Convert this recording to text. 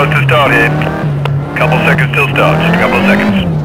close to start here. Couple seconds till start, just a couple of seconds.